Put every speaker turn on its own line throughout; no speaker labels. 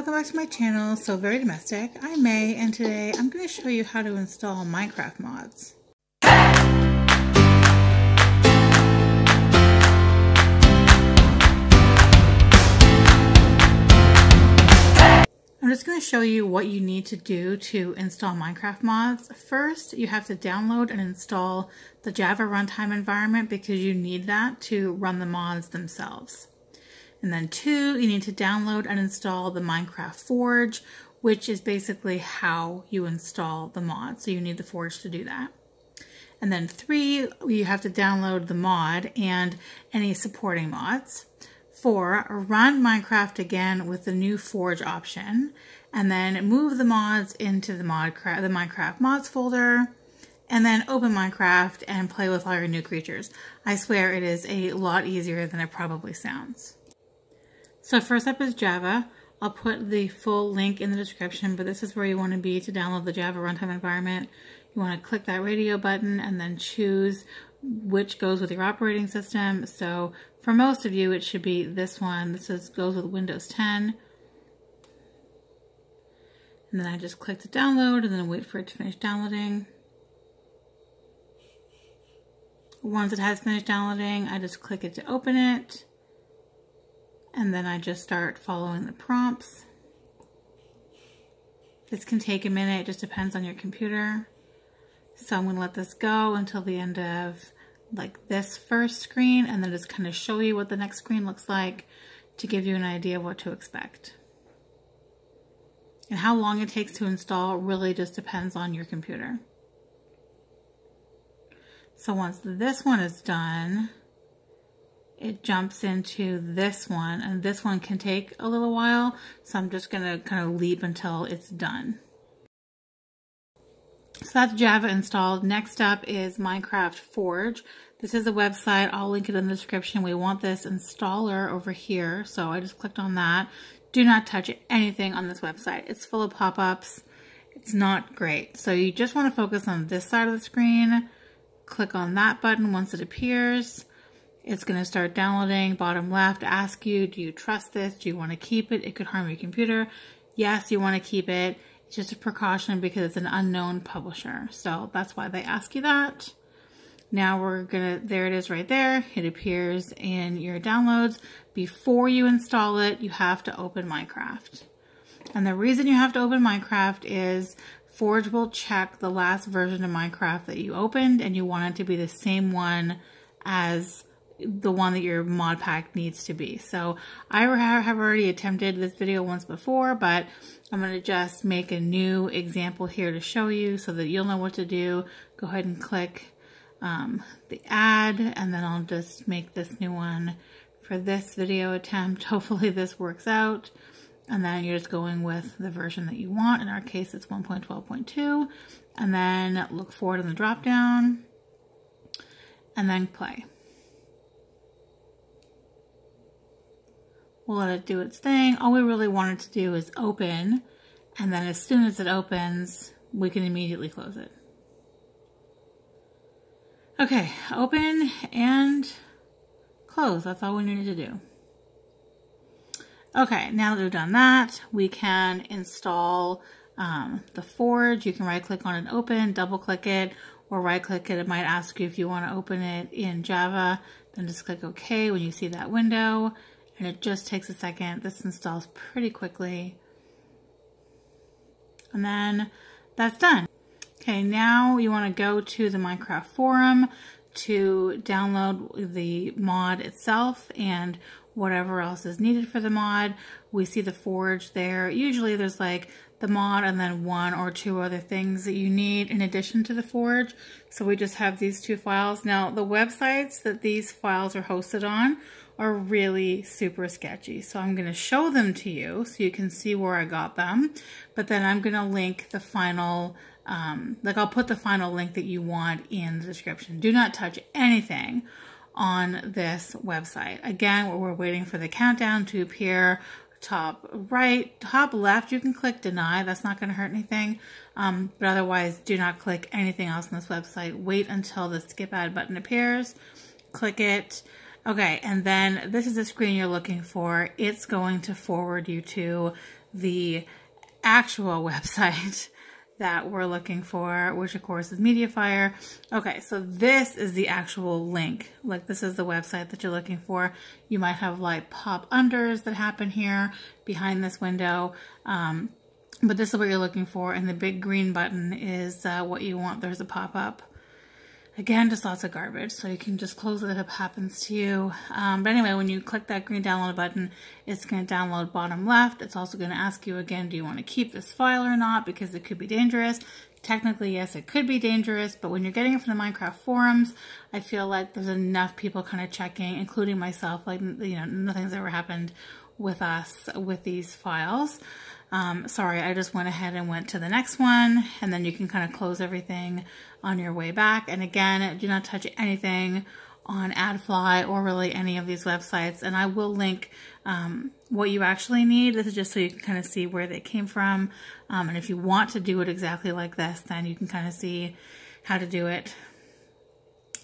welcome back to my channel, So Very Domestic. I'm May, and today I'm going to show you how to install Minecraft mods. I'm just going to show you what you need to do to install Minecraft mods. First, you have to download and install the Java runtime environment because you need that to run the mods themselves. And then two, you need to download and install the Minecraft Forge, which is basically how you install the mod. So you need the Forge to do that. And then three, you have to download the mod and any supporting mods. Four, run Minecraft again with the new Forge option, and then move the mods into the mod the Minecraft mods folder, and then open Minecraft and play with all your new creatures. I swear it is a lot easier than it probably sounds. So first up is Java. I'll put the full link in the description, but this is where you want to be to download the Java runtime environment. You want to click that radio button and then choose which goes with your operating system. So for most of you, it should be this one. This is, goes with Windows 10. And then I just click to download and then wait for it to finish downloading. Once it has finished downloading, I just click it to open it and then I just start following the prompts. This can take a minute, it just depends on your computer. So I'm gonna let this go until the end of like this first screen and then just kind of show you what the next screen looks like to give you an idea of what to expect. And how long it takes to install really just depends on your computer. So once this one is done, it jumps into this one and this one can take a little while so I'm just going to kind of leap until it's done. So that's Java installed. Next up is Minecraft Forge. This is a website. I'll link it in the description. We want this installer over here. So I just clicked on that. Do not touch anything on this website. It's full of pop-ups. It's not great. So you just want to focus on this side of the screen. Click on that button once it appears. It's going to start downloading. Bottom left, ask you, do you trust this? Do you want to keep it? It could harm your computer. Yes, you want to keep it. It's just a precaution because it's an unknown publisher. So that's why they ask you that. Now we're going to, there it is right there. It appears in your downloads. Before you install it, you have to open Minecraft. And the reason you have to open Minecraft is Forge will check the last version of Minecraft that you opened and you want it to be the same one as the one that your mod pack needs to be. So I have already attempted this video once before, but I'm going to just make a new example here to show you so that you'll know what to do. Go ahead and click um, the add, and then I'll just make this new one for this video attempt. Hopefully this works out. And then you're just going with the version that you want. In our case, it's 1.12.2. And then look forward in the drop down and then play. We'll let it do its thing. All we really want it to do is open, and then as soon as it opens, we can immediately close it. Okay, open and close. That's all we needed to do. Okay, now that we've done that, we can install um, the Forge. You can right click on it open, double click it, or right click it. It might ask you if you want to open it in Java. Then just click OK when you see that window and it just takes a second. This installs pretty quickly. And then that's done. Okay, now you want to go to the Minecraft forum to download the mod itself and whatever else is needed for the mod. We see the forge there. Usually there's like the mod and then one or two other things that you need in addition to the forge. So we just have these two files. Now the websites that these files are hosted on are really super sketchy. So I'm going to show them to you so you can see where I got them. But then I'm going to link the final, um, like I'll put the final link that you want in the description. Do not touch anything on this website. Again, we're waiting for the countdown to appear top right, top left, you can click deny. That's not going to hurt anything. Um, but otherwise, do not click anything else on this website. Wait until the skip ad button appears. Click it Okay, and then this is the screen you're looking for. It's going to forward you to the actual website that we're looking for, which of course is Mediafire. Okay, so this is the actual link. Like this is the website that you're looking for. You might have like pop unders that happen here behind this window. Um, but this is what you're looking for. And the big green button is uh, what you want. There's a pop-up. Again, just lots of garbage, so you can just close it if it happens to you. Um, but anyway, when you click that green download button, it's going to download bottom left. It's also going to ask you again, do you want to keep this file or not, because it could be dangerous. Technically, yes, it could be dangerous, but when you're getting it from the Minecraft forums, I feel like there's enough people kind of checking, including myself, like, you know, nothing's ever happened with us with these files. Um, sorry, I just went ahead and went to the next one and then you can kind of close everything on your way back. And again, do not touch anything on AdFly or really any of these websites. And I will link um, what you actually need. This is just so you can kind of see where they came from. Um, and if you want to do it exactly like this, then you can kind of see how to do it.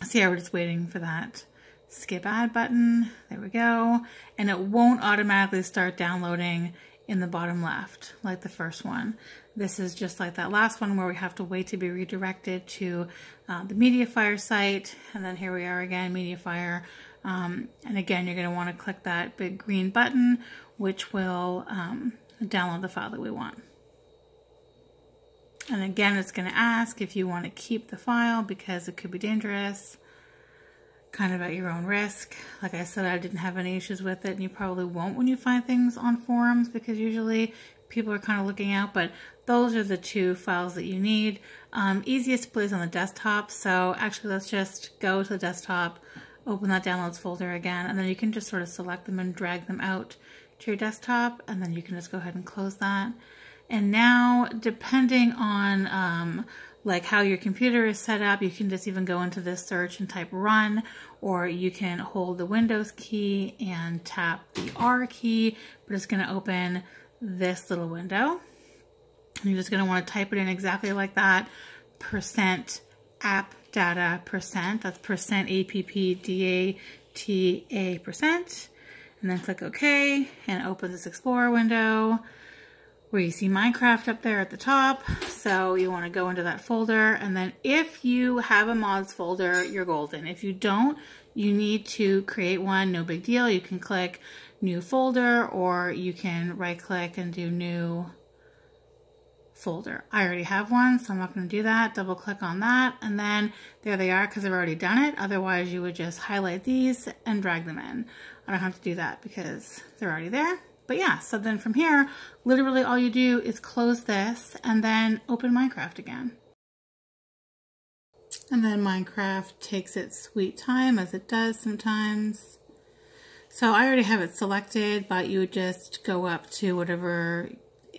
See, I was just waiting for that skip ad button. There we go. And it won't automatically start downloading in the bottom left, like the first one. This is just like that last one where we have to wait to be redirected to uh, the Mediafire site. And then here we are again, Mediafire. Um, and again, you're going to want to click that big green button, which will um, download the file that we want. And again, it's going to ask if you want to keep the file because it could be dangerous kind of at your own risk. Like I said, I didn't have any issues with it, and you probably won't when you find things on forums because usually people are kind of looking out, but those are the two files that you need. Um, easiest place on the desktop, so actually let's just go to the desktop, open that downloads folder again, and then you can just sort of select them and drag them out to your desktop, and then you can just go ahead and close that. And now, depending on um, like how your computer is set up, you can just even go into this search and type run, or you can hold the Windows key and tap the R key, but it's gonna open this little window. You're just gonna wanna type it in exactly like that, percent app data percent, that's percent A-P-P-D-A-T-A percent, and then click OK, and open this Explorer window where you see Minecraft up there at the top. So you want to go into that folder. And then if you have a mods folder, you're golden. If you don't, you need to create one. No big deal. You can click new folder or you can right click and do new folder. I already have one, so I'm not going to do that. Double click on that, and then there they are because I've already done it. Otherwise, you would just highlight these and drag them in. I don't have to do that because they're already there. But yeah, so then from here, literally all you do is close this and then open Minecraft again. And then Minecraft takes its sweet time as it does sometimes. So I already have it selected, but you would just go up to whatever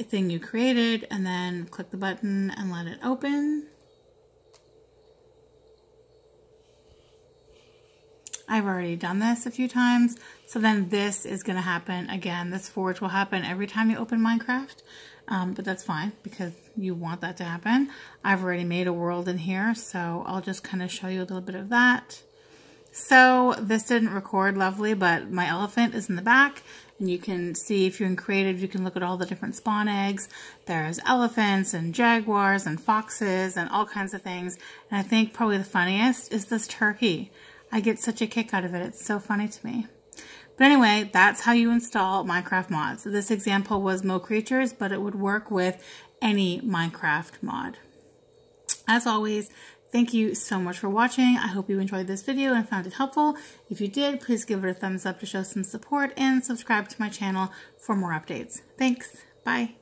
thing you created and then click the button and let it open. I've already done this a few times. So then this is going to happen again. This forge will happen every time you open Minecraft. Um, but that's fine because you want that to happen. I've already made a world in here, so I'll just kind of show you a little bit of that. So this didn't record lovely, but my elephant is in the back. And you can see if you're in creative, you can look at all the different spawn eggs. There's elephants and jaguars and foxes and all kinds of things. And I think probably the funniest is this turkey. I get such a kick out of it. It's so funny to me. But anyway, that's how you install Minecraft mods. This example was Mo Creatures, but it would work with any Minecraft mod. As always, thank you so much for watching. I hope you enjoyed this video and found it helpful. If you did, please give it a thumbs up to show some support and subscribe to my channel for more updates. Thanks. Bye.